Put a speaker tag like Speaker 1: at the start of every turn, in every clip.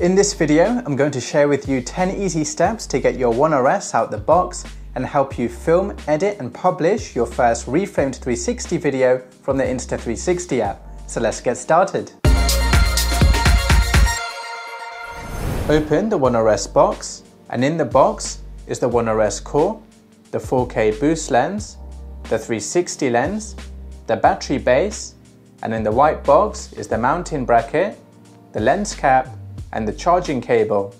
Speaker 1: In this video, I'm going to share with you 10 easy steps to get your One RS out the box and help you film, edit and publish your first Reframed 360 video from the Insta360 app. So let's get started. Open the One RS box and in the box is the One RS core, the 4K boost lens, the 360 lens, the battery base, and in the white box is the mounting bracket, the lens cap, and the charging cable.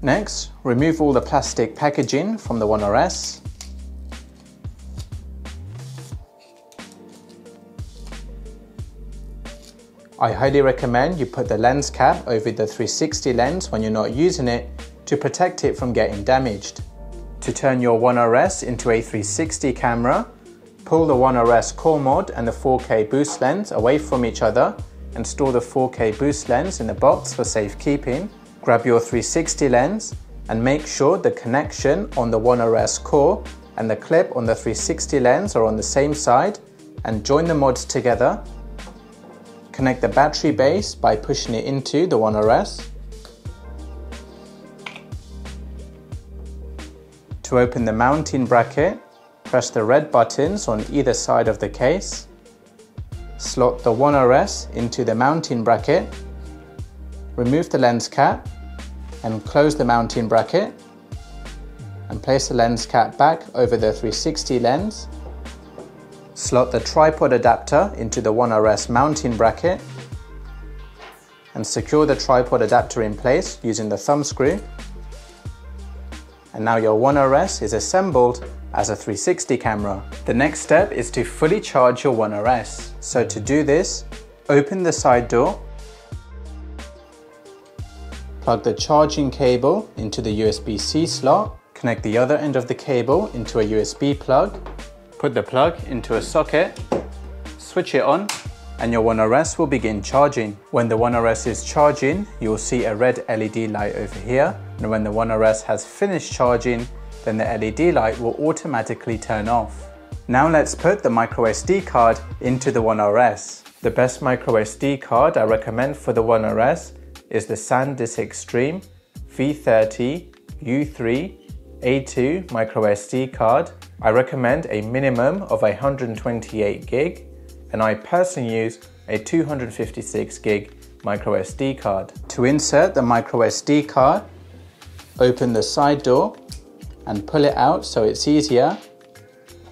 Speaker 1: Next, remove all the plastic packaging from the One RS. I highly recommend you put the lens cap over the 360 lens when you're not using it to protect it from getting damaged. To turn your One RS into a 360 camera, pull the One RS core mod and the 4K boost lens away from each other and store the 4K boost lens in the box for safekeeping. Grab your 360 lens and make sure the connection on the One RS core and the clip on the 360 lens are on the same side and join the mods together. Connect the battery base by pushing it into the One RS. To open the mounting bracket, press the red buttons on either side of the case. Slot the 1RS into the mounting bracket. Remove the lens cap and close the mounting bracket and place the lens cap back over the 360 lens. Slot the tripod adapter into the 1RS mounting bracket and secure the tripod adapter in place using the thumb screw and now your 1RS is assembled as a 360 camera. The next step is to fully charge your One RS. So to do this, open the side door, plug the charging cable into the USB-C slot, connect the other end of the cable into a USB plug, put the plug into a socket, switch it on, and your One RS will begin charging. When the One RS is charging, you'll see a red LED light over here and when the One RS has finished charging, then the LED light will automatically turn off. Now let's put the microSD card into the One RS. The best microSD card I recommend for the One RS is the SanDisk Extreme V30 U3 A2 microSD card. I recommend a minimum of 128 gig and I personally use a 256 gig microSD card. To insert the microSD card, Open the side door and pull it out so it's easier.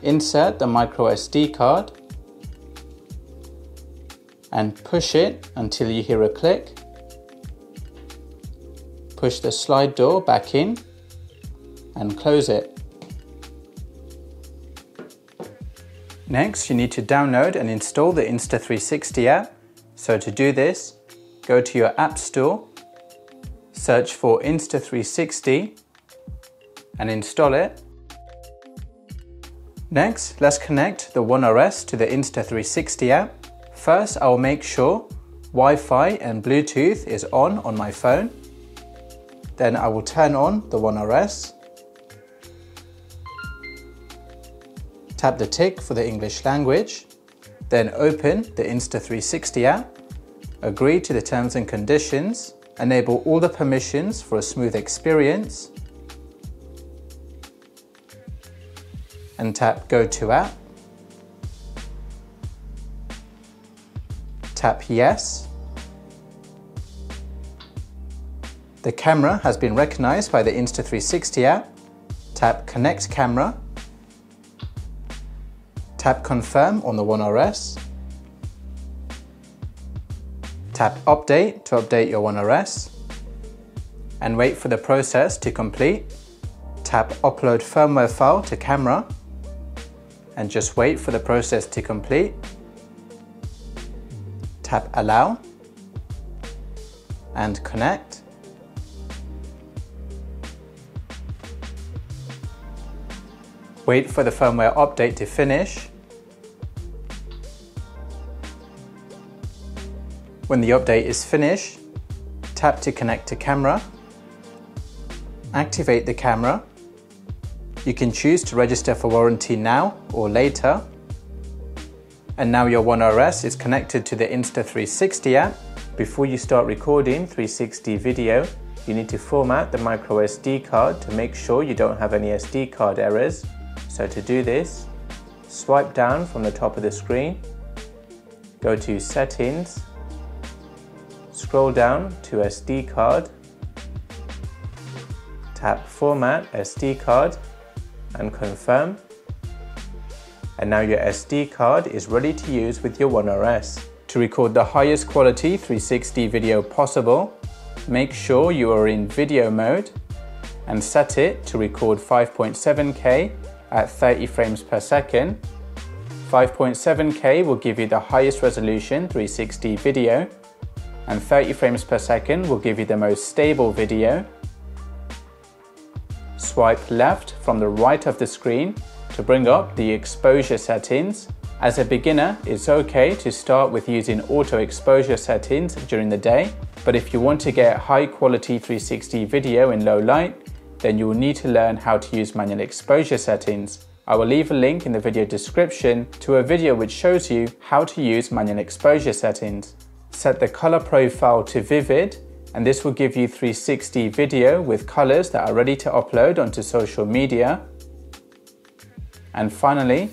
Speaker 1: Insert the micro SD card and push it until you hear a click. Push the slide door back in and close it. Next, you need to download and install the Insta360 app. So to do this, go to your App Store search for Insta360 and install it. Next, let's connect the One RS to the Insta360 app. First, I will make sure Wi-Fi and Bluetooth is on on my phone. Then I will turn on the One RS. Tap the tick for the English language. Then open the Insta360 app. Agree to the terms and conditions Enable all the permissions for a smooth experience. And tap Go to App. Tap Yes. The camera has been recognized by the Insta360 app. Tap Connect Camera. Tap Confirm on the One RS. Tap Update to update your One RS. and wait for the process to complete. Tap Upload firmware file to camera and just wait for the process to complete. Tap Allow and connect. Wait for the firmware update to finish When the update is finished, tap to connect to camera, activate the camera. You can choose to register for warranty now or later. And now your One RS is connected to the Insta360 app. Before you start recording 360 video, you need to format the micro SD card to make sure you don't have any SD card errors. So to do this, swipe down from the top of the screen, go to settings, scroll down to SD card, tap format SD card and confirm. And now your SD card is ready to use with your One RS. To record the highest quality 360 video possible, make sure you are in video mode and set it to record 5.7K at 30 frames per second. 5.7K will give you the highest resolution 360 video and 30 frames per second will give you the most stable video. Swipe left from the right of the screen to bring up the exposure settings as a beginner, it's okay to start with using auto exposure settings during the day, but if you want to get high quality 360 video in low light, then you will need to learn how to use manual exposure settings. I will leave a link in the video description to a video which shows you how to use manual exposure settings. Set the color profile to vivid and this will give you 360 video with colors that are ready to upload onto social media. And finally,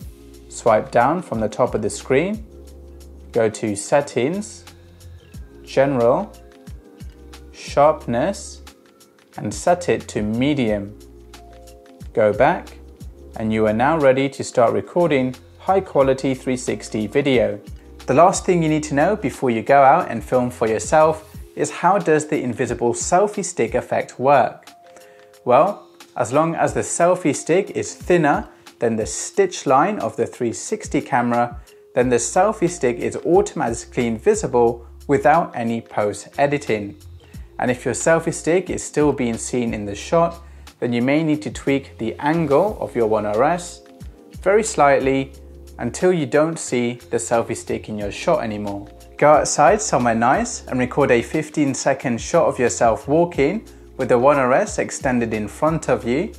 Speaker 1: Swipe down from the top of the screen, go to Settings, General, Sharpness, and set it to medium. Go back, and you are now ready to start recording high quality 360 video. The last thing you need to know before you go out and film for yourself is how does the invisible selfie stick effect work? Well, as long as the selfie stick is thinner than the stitch line of the 360 camera, then the selfie stick is automatically invisible without any post editing. And if your selfie stick is still being seen in the shot, then you may need to tweak the angle of your One RS very slightly until you don't see the selfie stick in your shot anymore. Go outside somewhere nice and record a 15 second shot of yourself walking with the One RS extended in front of you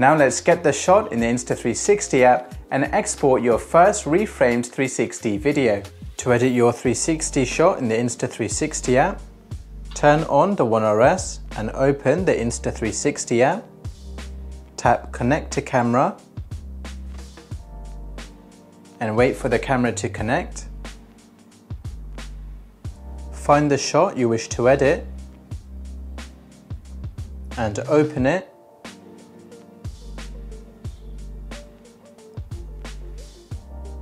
Speaker 1: now let's get the shot in the Insta360 app and export your first reframed 360 video. To edit your 360 shot in the Insta360 app, turn on the One RS and open the Insta360 app. Tap connect to camera and wait for the camera to connect. Find the shot you wish to edit and open it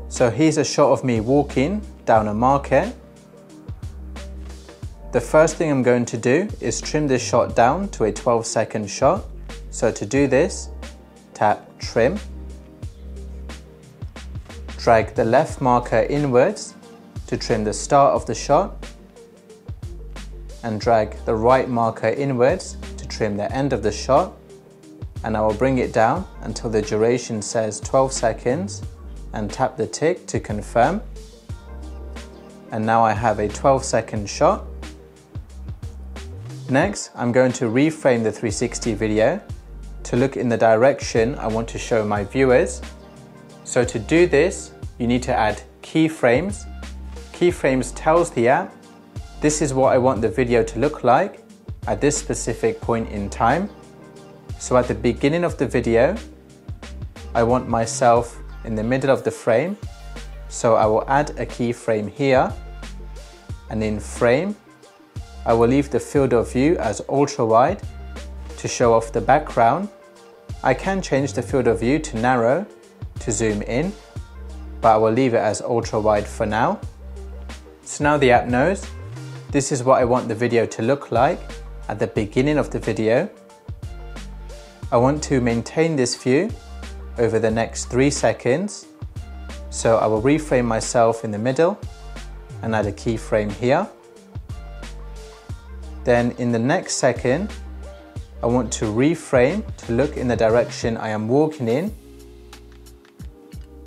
Speaker 1: So here's a shot of me walking down a market. The first thing I'm going to do is trim this shot down to a 12 second shot. So to do this, tap trim, drag the left marker inwards to trim the start of the shot and drag the right marker inwards to trim the end of the shot and I will bring it down until the duration says 12 seconds and tap the tick to confirm. And now I have a 12 second shot. Next, I'm going to reframe the 360 video to look in the direction I want to show my viewers. So to do this, you need to add keyframes. Keyframes tells the app, this is what I want the video to look like at this specific point in time. So at the beginning of the video, I want myself in the middle of the frame. So I will add a keyframe here and in frame, I will leave the field of view as ultra wide to show off the background. I can change the field of view to narrow to zoom in, but I will leave it as ultra wide for now. So now the app knows this is what I want the video to look like at the beginning of the video. I want to maintain this view over the next three seconds. So I will reframe myself in the middle and add a keyframe here. Then in the next second, I want to reframe to look in the direction I am walking in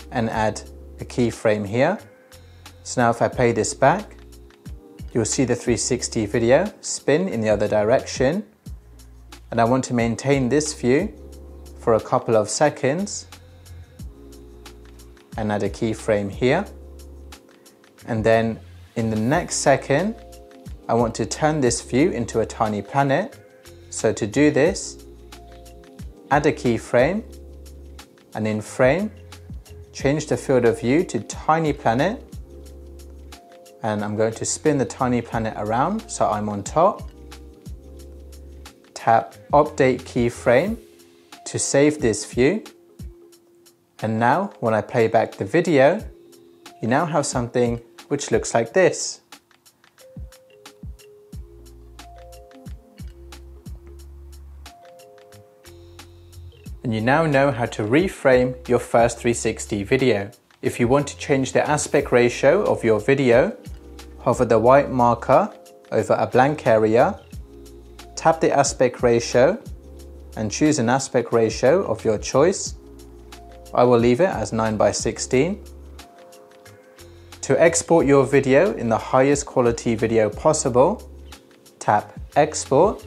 Speaker 1: and add a keyframe here. So now if I play this back, you'll see the 360 video spin in the other direction. And I want to maintain this view for a couple of seconds and add a keyframe here. And then in the next second, I want to turn this view into a tiny planet. So to do this, add a keyframe and in frame, change the field of view to tiny planet and I'm going to spin the tiny planet around so I'm on top. Tap update keyframe to save this view. And now when I play back the video, you now have something which looks like this. And you now know how to reframe your first 360 video. If you want to change the aspect ratio of your video, hover the white marker over a blank area, tap the aspect ratio and choose an aspect ratio of your choice. I will leave it as 9 by 16. To export your video in the highest quality video possible, tap Export,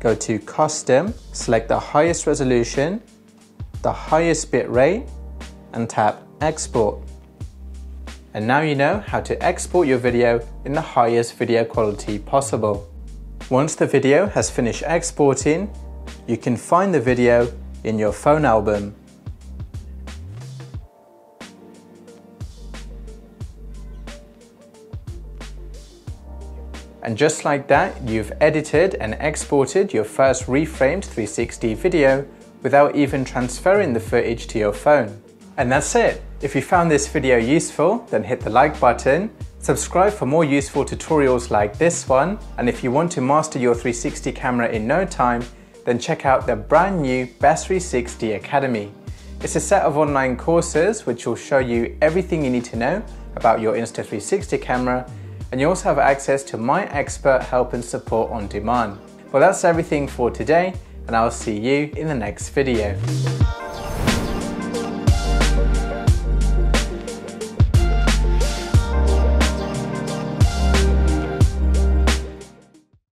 Speaker 1: go to Custom, select the highest resolution, the highest bit rate, and tap Export. And now you know how to export your video in the highest video quality possible. Once the video has finished exporting, you can find the video in your phone album. And just like that, you've edited and exported your first reframed 360 video without even transferring the footage to your phone. And that's it. If you found this video useful, then hit the like button, subscribe for more useful tutorials like this one, and if you want to master your 360 camera in no time, then check out the brand new Best 360 Academy. It's a set of online courses which will show you everything you need to know about your Insta360 camera and you also have access to my expert help and support on demand. Well, that's everything for today, and I'll see you in the next video.